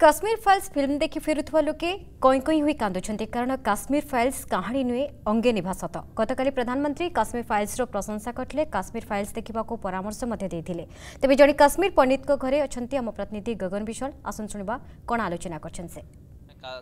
Kashmir files film ଦେଖି ଫେରୁଥିବା ଲୋକେ କଇଁ କଇଁ ହୋଇ କାନ୍ଦୁଛନ୍ତି କାରଣ କାଶ୍ମୀର ଫାଇଲ୍ସ କାହାଣୀ ନୁହେଁ ଅଙ୍ଗେ ନିଭା ସତ ଗତକାଲି ପ୍ରଧାନମନ୍ତ୍ରୀ କାଶ୍ମୀର ଫାଇଲ୍ସର ପ୍ରଶଂସା କରିଥିଲେ କାଶ୍ମୀର ଫାଇଲ୍ସ ଦେଖିବାକୁ ପରାମର୍ଶ ମଧ୍ୟ ଦେଇଥିଲେ ତେବେ ଜଣେ କାଶ୍ମୀର ପଣ୍ଡିତଙ୍କ ଘରେ ଅଛନ୍ତି ଆମ ପ୍ରତିନିଧି ଗଗନ ବିଶ୍ୱାଳ ଆସନ୍ତୁ ଶୁଣିବା କ'ଣ ଆଲୋଚନା କରିଛନ୍ତି ସେ କା-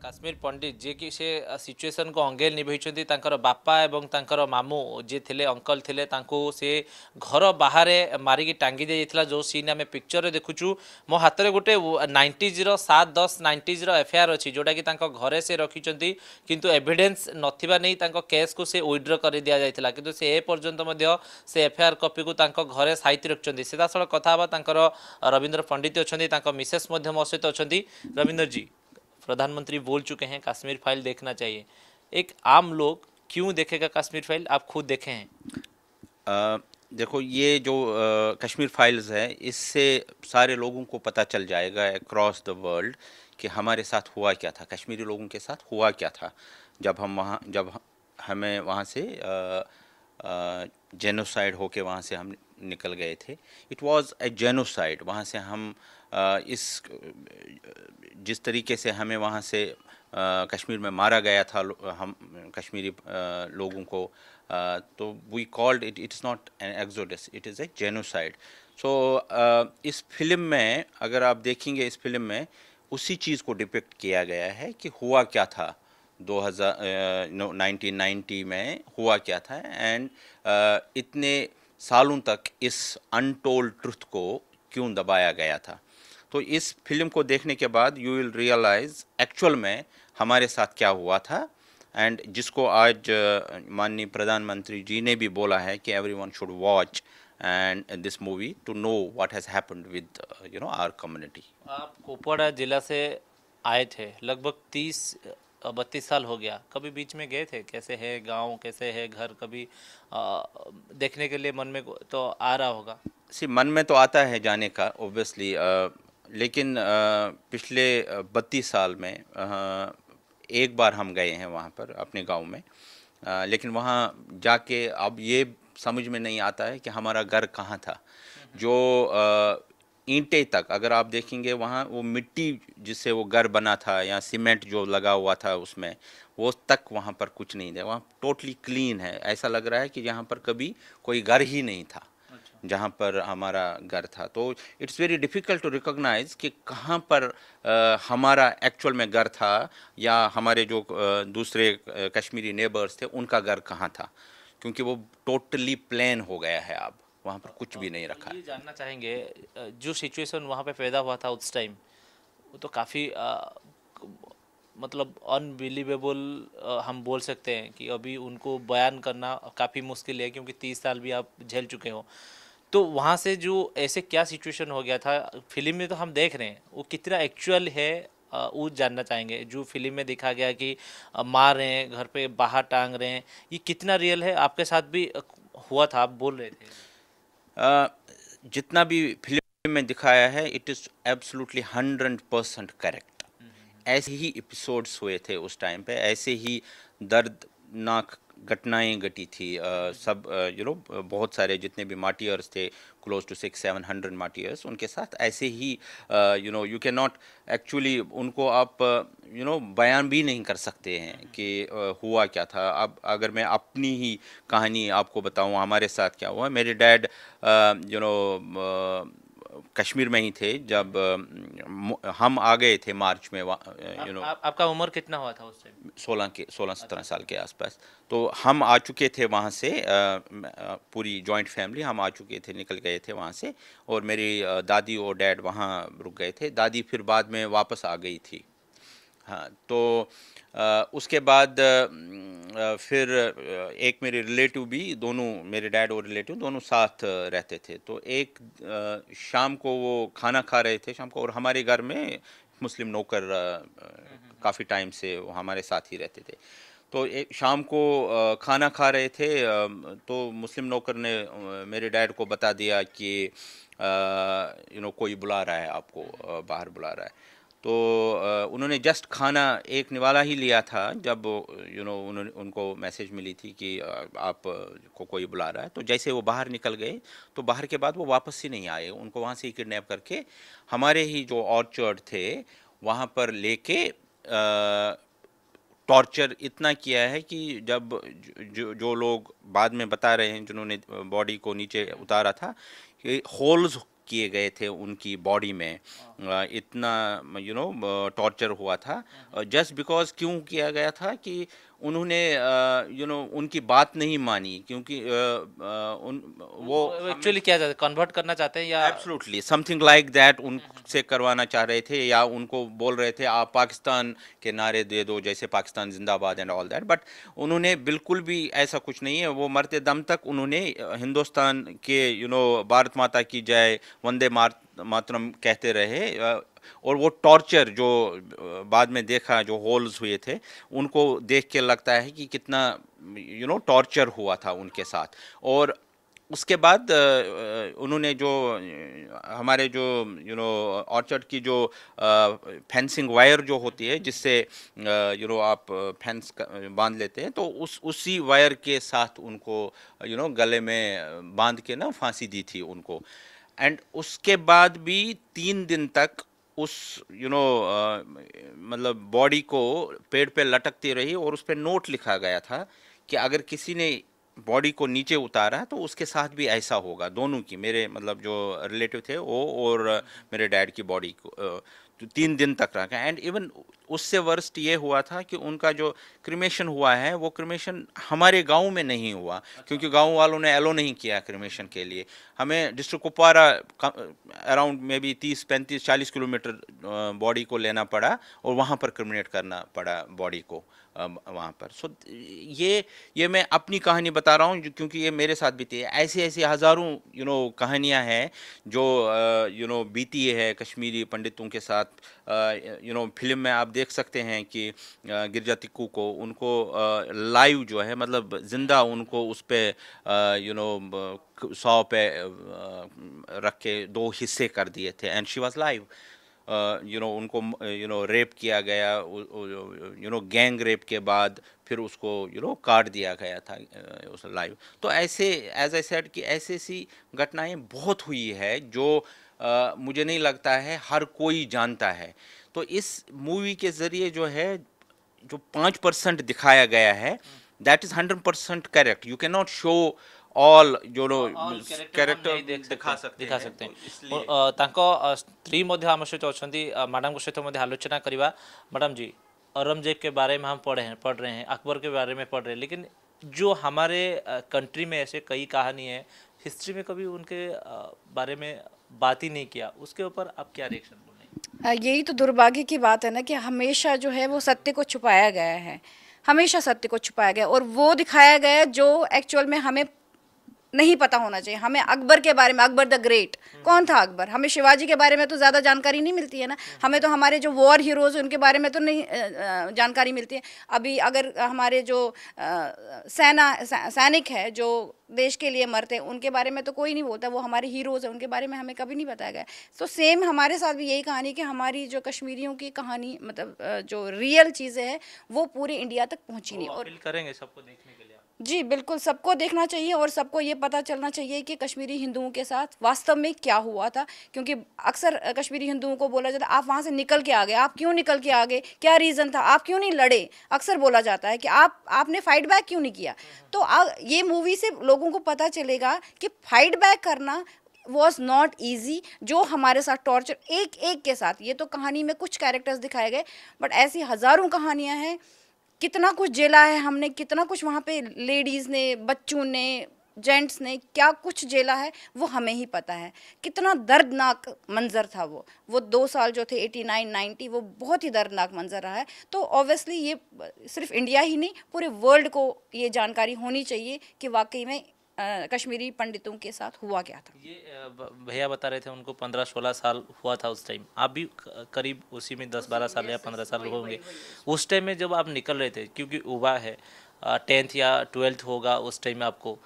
କାଶ୍ମୀର ପଣ୍ଡିତ ଯିଏକି ସେ ସିଚୁଏସନ୍କୁ ଅଙ୍ଗେ ନିଭେଇଛନ୍ତି ତାଙ୍କର ବାପା ଏବଂ ତାଙ୍କର ମାମୁଁ ଯିଏ ଥିଲେ ଅଙ୍କଲ ଥିଲେ ତାଙ୍କୁ ସେ ଘର ବାହାରେ ମାରିକି ଟାଙ୍ଗି ଦିଆଯାଇଥିଲା ଯେଉଁ ସିନ୍ ଆମେ ପିକ୍ଚରରେ ଦେଖୁଛୁ ମୋ ହାତରେ ଗୋଟେ ନାଇଣ୍ଟିଜ୍ର ସାତ ଦଶ ନାଇଣ୍ଟିଜ୍ର ଏଫଆଇଆର୍ ଅଛି ଯେଉଁଟାକି ତାଙ୍କ ଘରେ ସେ ରଖିଛନ୍ତି କିନ୍ତୁ ଏଭିଡେନ୍ସ ନଥିବା ନେଇ ତାଙ୍କ କେସ୍କୁ ସେ ୱିଡ୍ର କରି ଦିଆଯାଇଥିଲା କିନ୍ତୁ ସେ ଏ ପର୍ଯ୍ୟନ୍ତ ମଧ୍ୟ ସେ ଏଫଆଇଆର୍ କପିକୁ ତାଙ୍କ ଘରେ ସାଇତି ରଖିଛନ୍ତି ସିଧାସଳଖ କଥା ହେବା ତାଙ୍କର ରବୀନ୍ଦ୍ର ପଣ୍ଡିତ ଅଛନ୍ତି ତାଙ୍କ ମିସେସ୍ ମଧ୍ୟ ମୋ ସହିତ ଅଛନ୍ତି ରବୀନ୍ଦ୍ର जी प्रधानमंत्री बोल चुके हैं कश्मीर फ़ाइल देखना चाहिए। एक आम लोग क्यों देखेगा कश्मीर फ़ाइल? आप खुद देखे। हैं अ, देखो ये जो अ, कश्मीर फाइल्स है इससे सारे लोगों को पता चल जाएगा अक्रॉस द वर्ल्ड कि हमारे साथ हुआ क्या था कश्मीरी लोगों के साथ हुआ क्या था। जब हम वहाँ जब हमें वहाँ से जेनोसाइड होके वहाँ से हम निकल गए थे। इट वाज ए जेनोसाइड वहाँ से हम इस, जिस तरीके से हमें वहाँ से कश्मीर में मारा गया था हम, कश्मीरी लोगों को तो we called it it is not an exodus it is a genocide so इस फ़िल्म में, अगर आप देखेंगे इस फ़िल्म में, उसी चीज़ को डिपिक्ट किया गया है कि हुआ क्या था। 2000 नो 1990 में हुआ क्या था। एंड इतने सालों तक इस अनटोल्ड ट्रुथ को क्यों दबाया गया था? तो इस फ़िल्म को देखने के बाद यू विल रियलाइज़ एक्चुअल में हमारे साथ क्या हुआ था एंड जिसको आज माननीय प्रधानमंत्री जी ने भी बोला है कि everyone should watch and this movie to know what has happened with you know our community आप कुपवाड़ा जिला से आए थे, लगभग तीस बत्तीस साल हो गया। कभी बीच में गए थे? कैसे है गाँव? कैसे है घर? कभी आ, देखने के लिए मन में तो आ रहा होगा। सी मन में तो आता है जाने का ओबियसली लेकिन अ, पिछले बत्तीस साल में अ, एक बार हम गए हैं वहाँ पर अपने गाँव में। अ, लेकिन वहाँ जाके अब ये समझ में नहीं आता है कि हमारा घर कहाँ था। जो अ, ईंटें तक अगर आप देखेंगे वहाँ वो मिट्टी जिससे वो घर बना था या सीमेंट जो लगा हुआ था उसमें वो तक वहाँ पर कुछ नहीं था। वहाँ टोटली क्लीन है। ऐसा लग रहा है कि यहाँ पर कभी कोई घर ही नहीं था जहाँ पर हमारा घर था। तो it's very difficult to recognise कि कहाँ पर अ, हमारा एक्चुअल में घर था या हमारे जो अ, दूसरे कश्मीरी नेबर्स थे उनका घर कहाँ था? क्योंकि वो टोटली प्लान हो गया है अब। वहाँ पर कुछ भी नहीं रखा। ये जानना चाहेंगे जो सिचुएशन वहाँ पे पैदा हुआ था उस टाइम वो तो काफ़ी मतलब अनबिलीवेबल हम बोल सकते हैं कि अभी उनको बयान करना काफ़ी मुश्किल है क्योंकि तीस साल भी आप झेल चुके हो। तो वहाँ से जो ऐसे क्या सिचुएशन हो गया था फ़िल्म में तो हम देख रहे हैं वो कितना एक्चुअल है वो जानना चाहेंगे। जो फ़िल्म में दिखा गया कि मार रहे हैं घर पे बाहर टांग रहे हैं ये कितना रियल है आपके साथ भी हुआ था आप बोल रहे थे। जितना भी फ़िल्म में दिखाया है it is absolutely hundred percent correct ऐसे ही एपिसोड्स हुए थे उस टाइम पे ऐसे ही दर्दनाक घटनाएँ घटी थी। अ, सब यू नो बहुत सारे जितने भी मार्टियर्स थे close to six seven hundred martyrs उनके साथ ऐसे ही you know you can not actually उनको आप यू नो बयान भी नहीं कर सकते हैं कि हुआ क्या था। अब अगर मैं अपनी ही कहानी आपको बताऊँ हमारे साथ क्या हुआ। मेरे डैड यू नो कश्मीर में ही थे जब हम आ गए थे मार्च में यू नो आप, आपका उम्र कितना हुआ था उस टाइम? सोलह के सोलह सत्रह साल के आसपास। तो हम आ चुके थे वहाँ से पूरी जॉइंट फैमिली हम आ चुके थे निकल गए थे वहाँ से। और मेरी दादी और डैड वहाँ रुक गए थे। दादी फिर बाद में वापस आ गई थी। हाँ तो अ, उसके बाद अ, फिर एक मेरे रिलेटिव भी दोनों मेरे डैड और रिलेटिव दोनों साथ रहते थे। तो एक अ, शाम को वो खाना खा रहे थे शाम को और हमारे घर में मुस्लिम नौकर काफ़ी टाइम से वो हमारे साथ ही रहते थे। तो एक शाम को खाना खा रहे थे तो मुस्लिम नौकर ने मेरे डैड को बता दिया कि यू नो कोई बुला रहा है आपको बाहर बुला रहा है। तो उन्होंने जस्ट खाना एक निवाला ही लिया था जब यू नो उन्होंने, उनको मैसेज मिली थी कि आप को कोई बुला रहा है। तो जैसे वो बाहर निकल गए तो बाहर के बाद वो वापस ही नहीं आए। उनको वहाँ से ही किडनैप करके हमारे ही जो ऑर्चर्ड थे, वहाँ पर लेके टॉर्चर इतना किया है कि जब जो जो लोग बाद में बता रहे हैं, जिन्होंने बॉडी को नीचे उतारा था, कि होल्स किए गए थे उनकी बॉडी में। इतना यू नो टॉर्चर हुआ था। जस्ट बिकॉज़ क्यों किया गया था कि उन्होंने यू नो उनकी बात नहीं मानी क्योंकि उन वो एक्चुअली क्या चाहते कन्वर्ट करना चाहते हैं या एब्सोल्युटली समथिंग लाइक दैट उनसे करवाना चाह रहे थे या उनको बोल रहे थे आप पाकिस्तान के नारे दे दो जैसे पाकिस्तान जिंदाबाद एंड ऑल दैट बट उन्होंने बिल्कुल भी ऐसा कुछ नहीं है। वो मरते दम तक उन्होंने हिंदुस्तान के यू नो भारत माता की जय वंदे मात मातरम कहते रहे और वो टॉर्चर जो बाद में देखा जो होल्स हुए थे, उनको देख के लगता है कि कितना यू नो टॉर्चर हुआ था उनके साथ। और उसके बाद उन्होंने जो, हमारे जो यू नो ऑर्चर्ड की जो फेंसिंग वायर जो होती है, जिससे यू नो आप फेंस बाँध लेते हैं तो उस, उसी वायर के साथ उनको यू नो गले में, बाँध के ना फांसी दी थी उनको। एंड उसके बाद भी तीन दिन तक उस यू नो मतलब बॉडी को पेड़ पे लटकती रही और उस पर नोट लिखा गया था कि अगर किसी ने बॉडी को नीचे उतारा तो उसके साथ भी ऐसा होगा। दोनों की, मेरे मतलब जो रिलेटिव थे वो और मेरे डैड की बॉडी को तीन दिन तक रखा एंड इवन उससे वर्स्ट ये हुआ था कि उनका जो क्रिमेशन हुआ है वो क्रिमेशन हमारे गाँव में नहीं हुआ क्योंकि गाँव वालों ने एलो नहीं किया क्रिमेशन के लिए। हमें district Kupwara around maybe तीस पैंतीस चालीस किलोमीटर बॉडी को लेना पड़ा और वहाँ पर क्रिमिनेट करना पड़ा बॉडी को वहाँ पर। सो ये ये मैं अपनी कहानी बता रहा हूँ क्योंकि ये मेरे साथ बीती है। ऐसी ऐसी हज़ारों यू नो कहानियाँ हैं जो यू नो बीती है कश्मीरी पंडितों के साथ यू नो फ़िल्म में आप देख सकते हैं कि गिरजा तिक्कू को उनको लाइव जो है मतलब ज़िंदा उनको उस पर यू नो सौ पे रख के दो हिस्से कर दिए थे। And she was live you know उनको यू नो रेप किया गया। यू नो गैंग रेप के बाद फिर उसको यू नो काट दिया गया था उस लाइव तो ऐसे एज आई सेड कि ऐसी ऐसी घटनाएँ बहुत हुई है जो uh, मुझे नहीं लगता है हर कोई जानता है तो इस मूवी के ज़रिए जो है जो पाँच परसेंट दिखाया गया है that is hundred percent correct you can not show all जो नो କ୍ୟାରେକ୍ଟର दिखा सकते दिखा हैं सकते तो हैं इसलिए और, अ, ତାଙ୍କ ଅ, ସ୍ତ୍ରୀ ମଧ୍ୟ ଆମ ସହିତ ଅଛନ୍ତି मैडम सहित ମଧ୍ୟ ଆଲୋଚନା କରିବା मैडम जी औरंगजेब के बारे में हम पढ़े हैं पढ़ रहे हैं अकबर के बारे में पढ़ रहे हैं लेकिन जो हमारे कंट्री में ऐसे कई कहानी है हिस्ट्री में कभी उनके बारे में बात ही नहीं किया, उसके ऊपर आप क्या रिएक्शन यही तो दुर्भाग्य की बात है ना कि हमेशा जो है वो सत्य को छुपाया गया है, हमेशा सत्य को छुपाया गया और वो दिखाया गया जो एक्चुअल में हमें नहीं पता होना चाहिए। हमें अकबर के बारे में अकबर द ग्रेट। कौन था अकबर? हमें शिवाजी के बारे में तो ज़्यादा जानकारी नहीं मिलती है ना? हमें तो हमारे जो वॉर हीरोज़ उनके बारे में तो नहीं जानकारी मिलती है। अभी अगर हमारे जो सेना सैनिक है जो देश के लिए मरते हैं उनके बारे में तो कोई नहीं बोलता। वो हमारे हीरोज़ हैं उनके बारे में हमें कभी नहीं बताया गया। तो सेम हमारे साथ भी यही कहानी कि हमारी जो कश्मीरियों की कहानी मतलब जो रियल चीज़ें हैं वो पूरे इंडिया तक पहुँची नहीं। और करेंगे सबको देखने के लिए? जी बिल्कुल सबको देखना चाहिए और सबको ये पता चलना चाहिए कि कश्मीरी हिंदुओं के साथ वास्तव में क्या हुआ था क्योंकि अक्सर कश्मीरी हिंदुओं को बोला जाता है आप वहाँ से निकल के आ गए आप क्यों निकल के आ गए क्या रीज़न था आप क्यों नहीं लड़े? अक्सर बोला जाता है कि आप आपने फाइट बैक क्यों नहीं किया? तो आ, ये मूवी से लोगों को पता चलेगा कि फाइट बैक करना वॉज़ नॉट ईजी जो हमारे साथ टॉर्चर एक एक के साथ ये तो कहानी में कुछ कैरेक्टर्स दिखाए गए बट ऐसी हज़ारों कहानियाँ हैं कितना कुछ जेला है हमने, कितना कुछ वहाँ पे लेडीज़ ने, बच्चों ने जेंट्स ने, क्या कुछ जेला है वो हमें ही पता है। कितना दर्दनाक मंज़र था वो। वो दो साल जो थे 89 90 वो बहुत ही दर्दनाक मंज़र रहा है। तो ऑब्वियसली ये सिर्फ़ इंडिया ही नहीं, पूरे वर्ल्ड को ये जानकारी होनी चाहिए कि वाकई में कश्मीरी पंडितों के साथ हुआ क्या था? ये भैया बता रहे थे उनको पंद्रह सोलह साल हुआ था उस टाइम आप भी करीब उसी में दस बारह साल या पंद्रह साल होंगे। उस टाइम में जब आप निकल रहे थे क्योंकि युवा है टेंथ या ट्वेल्थ होगा उस टाइम में आपको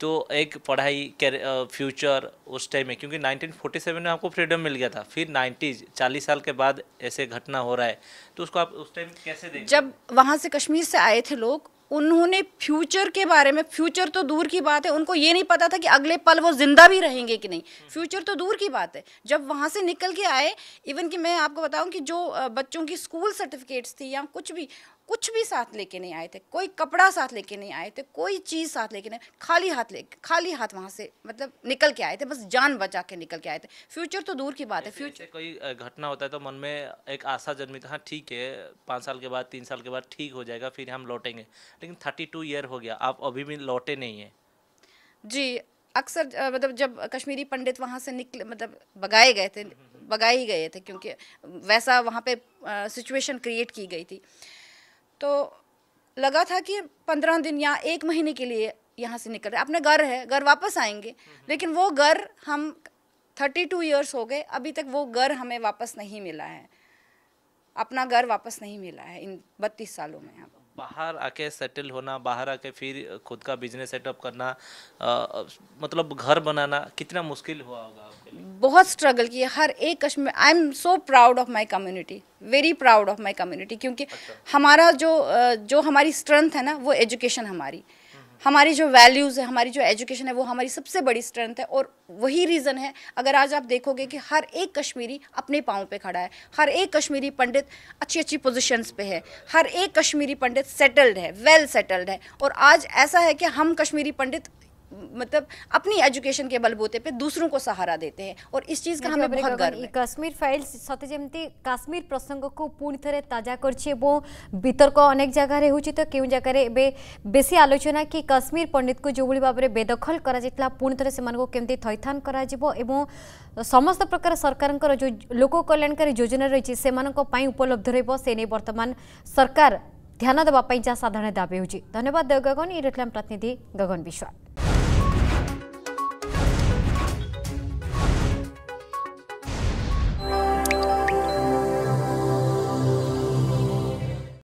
तो एक पढ़ाई फ्यूचर उस टाइम में क्योंकि 1947 में आपको फ्रीडम मिल गया था। फिर 90s 40 साल के बाद ऐसे घटना हो रहा है तो उसको आप उस टाइम कैसे देख जब वहाँ से कश्मीर से आए थे लोग उन्होंने फ्यूचर के बारे में, फ्यूचर तो दूर की बात है, उनको ये नहीं पता था कि अगले पल वो ज़िंदा भी रहेंगे कि नहीं। फ्यूचर तो दूर की बात है। जब वहाँ से निकल के आए, इवन कि मैं आपको बताऊँ कि जो बच्चों की स्कूल सर्टिफिकेट्स थी या कुछ भी कुछ भी साथ लेके नहीं आए थे कोई कपड़ा साथ लेके नहीं आए थे कोई चीज़ साथ लेके नहीं खाली हाथ ले खाली हाथ वहाँ से मतलब निकल के आए थे बस जान बचा के निकल के आए थे। फ्यूचर तो दूर की बात है फ्यूचर कोई घटना होता है तो मन में एक आशा जन्मी हाँ ठीक है पाँच साल के बाद तीन साल के बाद ठीक हो जाएगा फिर हम लौटेंगे। लेकिन थर्टी टू ईयर हो गया आप अभी भी लौटे नहीं हैं। जी अक्सर मतलब जब कश्मीरी पंडित वहाँ से निकले मतलब भगाए गए थे भगाए ही गए थे क्योंकि वैसा वहाँ पे सिचुएशन क्रिएट की गई थी। तो लगा था कि पंद्रह दिन या एक महीने के लिए यहाँ से निकल रहे अपने घर है घर वापस आएँगे। लेकिन वो घर हम थर्टी टू ईयर्स हो गए अभी तक वो घर हमें वापस नहीं मिला है। अपना घर वापस नहीं मिला है इन बत्तीस सालों में यहाँ। बाहर आके सेटल होना बाहर आके फिर खुद का बिज़नेस सेटअप करना अ, मतलब घर बनाना कितना मुश्किल हुआ होगा बहुत स्ट्रगल किया हर एक Kashmir I am so proud of my community very proud of my community क्योंकि अच्छा। हमारा जो जो हमारी स्ट्रेंथ है ना वो एजुकेशन हमारी हमारी जो वैल्यूज़ है हमारी जो एजुकेशन है वो हमारी सबसे बड़ी स्ट्रेंथ है और वही रीज़न है अगर आज आप देखोगे कि हर एक कश्मीरी अपने पाँव पे खड़ा है हर एक कश्मीरी पंडित अच्छी अच्छी पोजीशंस पे है हर एक कश्मीरी पंडित सेटल्ड है वेल सेटल्ड है और आज ऐसा है कि हम कश्मीरी पंडित मतलब अपनी एजुकेशन के बलबूते पे दूसरों को सहारा देते हैं और इस चीज़ का हमें बहुत गर्व है। कश्मीर फाइल्स सते जेमती कश्मीर प्रसंग को पूर्ण थरे ताज़ा कर करछि एवं वितर्क अनेक जगह रे होची तो केउ रे बे बेसी आलोचना कि कश्मीर पंडित को जो भली भाव बेदखल करा जितला पूर्ण थरे से मन को केमती थैथान करा जिवो एवं समस्त प्रकार सरकार को जो लोक कल्याणकारी योजना रही से मन को पाई उपलब्ध रहबो से ने वर्तमान सरकार ध्यान देवाई जहाँ साधारण दाबी हो धन्यवाद गगन ये प्रतिनिधि गगन विश्वास